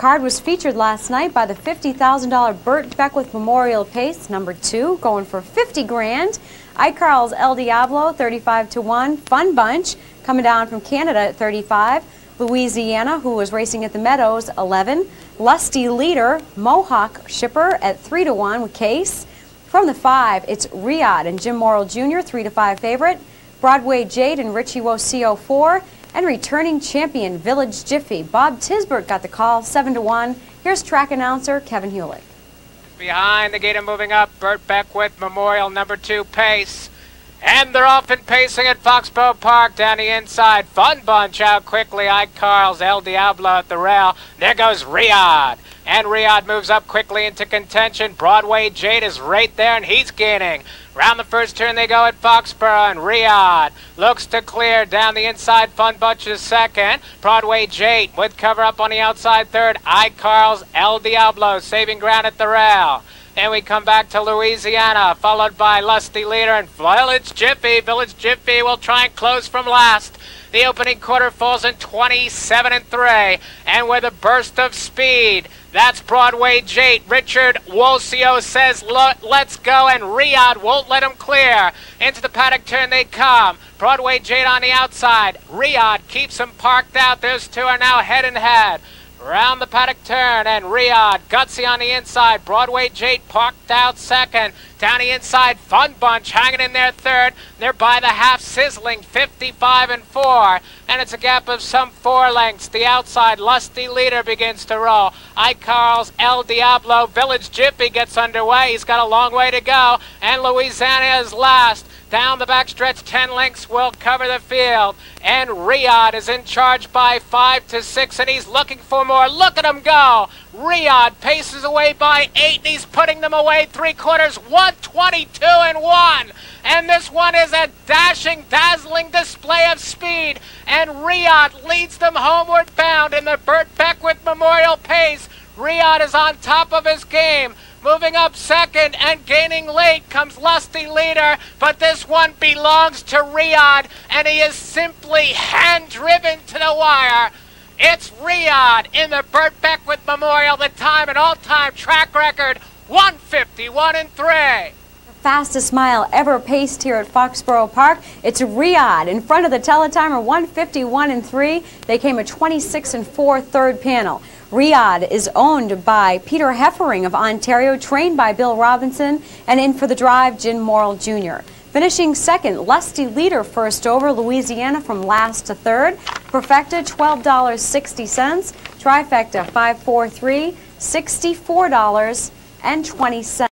card was featured last night by the $50,000 Bert Beckwith Memorial Pace, number two, going for 50 grand. iCarl's El Diablo, 35 to 1. Fun Bunch, coming down from Canada at 35. Louisiana, who was racing at the Meadows, 11. Lusty Leader, Mohawk Shipper at 3 to 1 with Case. From the 5, it's Riyadh and Jim Morrill Jr., 3 to 5 favorite. Broadway Jade and Richie Wocio 4 and returning champion Village Jiffy. Bob Tisbert got the call, 7 to 1. Here's track announcer Kevin Hewlett. Behind the gate and moving up, Bert Beckwith Memorial number two pace. And they're off and pacing at Foxboro Park down the inside. Fun bunch out quickly. iCarl's El Diablo at the rail. There goes Riyadh. And Riyadh moves up quickly into contention. Broadway Jade is right there, and he's gaining. Round the first turn they go at Foxboro, and Riyadh looks to clear down the inside. Fun Bunch is second. Broadway Jade with cover up on the outside third. iCarl's El Diablo saving ground at the rail. And we come back to Louisiana, followed by Lusty Leader and Village Jiffy. Village Jiffy will try and close from last. The opening quarter falls in 27 and 3. And with a burst of speed, that's Broadway Jade. Richard Wocio says, let's go, and Riyadh won't let him clear. Into the paddock turn they come. Broadway Jade on the outside. Riyadh keeps him parked out. Those two are now head and head. Round the paddock turn, and Riyadh, Gutsy on the inside. Broadway Jade parked out second. Down the inside, Fun Bunch hanging in there third. They're by the half, sizzling 55 and 4. And it's a gap of some four lengths. The outside lusty leader begins to roll. iCarl's El Diablo Village Jiffy gets underway. He's got a long way to go. And Louisiana is last. Down the backstretch, 10 lengths will cover the field. And Riyadh is in charge by 5 to 6, and he's looking for more. Look at him go. Riyadh paces away by 8, and he's putting them away three quarters, 122 and 1. And this one is a dashing, dazzling display of speed. And Riyadh leads them homeward bound in the Bert Beckwith Memorial Pace. Riyadh is on top of his game. Moving up second and gaining late comes Lusty Leader, but this one belongs to Riyadh, and he is simply hand-driven to the wire. It's Riyadh in the Bert Beckwith Memorial, the time and all-time track record, 151 and 3 fastest mile ever paced here at Foxboro Park. It's Riyadh in front of the teletimer 151 and 3. They came a 26 and 4 third panel. Riyadh is owned by Peter Heffering of Ontario, trained by Bill Robinson, and in for the drive, Jim Morrill Jr. Finishing second, Lusty Leader first over, Louisiana from last to third. Perfecta, $12.60. Trifecta, 543 $64.20.